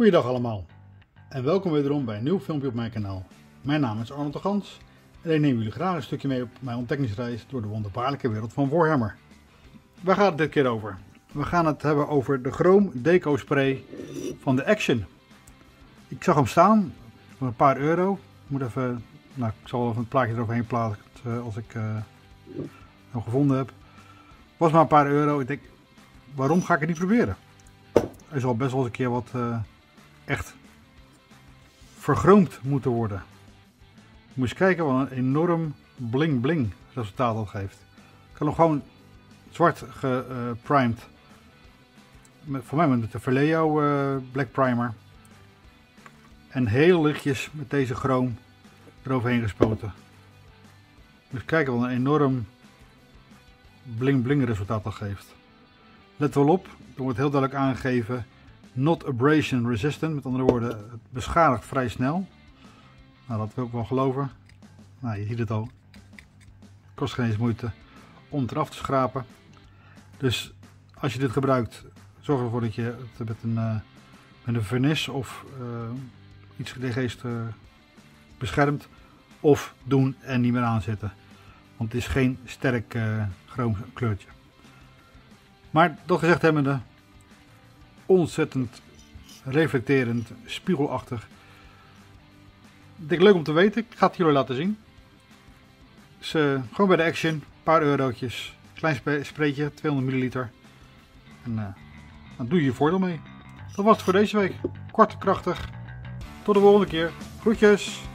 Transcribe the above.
Goeiedag allemaal en welkom wederom bij een nieuw filmpje op mijn kanaal. Mijn naam is Arnold de Gans en ik neem jullie graag een stukje mee op mijn ontdekkingsreis door de wonderbaarlijke wereld van Warhammer. Waar gaat het dit keer over? We gaan het hebben over de Chrome Deco Spray van de Action. Ik zag hem staan voor een paar euro. Ik moet even, nou, ik zal even een plaatje eroverheen plaatsen eh, als ik uh, hem gevonden heb. Was maar een paar euro. Ik denk, waarom ga ik het niet proberen? Er zal best wel eens een keer wat uh, echt vergroomd moeten worden. Moet eens kijken wat een enorm bling bling resultaat dat geeft. Ik kan nog gewoon zwart geprimed. Met, voor mij met de Vallejo uh, Black Primer. En heel lichtjes met deze chroom eroverheen gespoten. Dus kijken wat een enorm bling bling resultaat dat geeft. Let wel op, er wordt heel duidelijk aangegeven not abrasion resistant. Met andere woorden, het beschadigt vrij snel. Nou, dat wil ik wel geloven. Nou, je ziet het al. Kost geen eens moeite om het eraf te schrapen. Dus als je dit gebruikt, zorg ervoor dat je het met een, uh, met een vernis of uh, iets gedegeest uh, beschermt. Of doen en niet meer aanzetten. Want het is geen sterk chroom kleurtje. Maar dat gezegd hebbende, ontzettend reflecterend, spiegelachtig. Ik denk leuk om te weten, ik ga het jullie laten zien. Dus gewoon bij de Action, een paar eurotjes, klein spreetje, 200 milliliter. En uh, dan doe je je voordeel mee. Dat was het voor deze week. Kort, krachtig. Tot de volgende keer. Groetjes!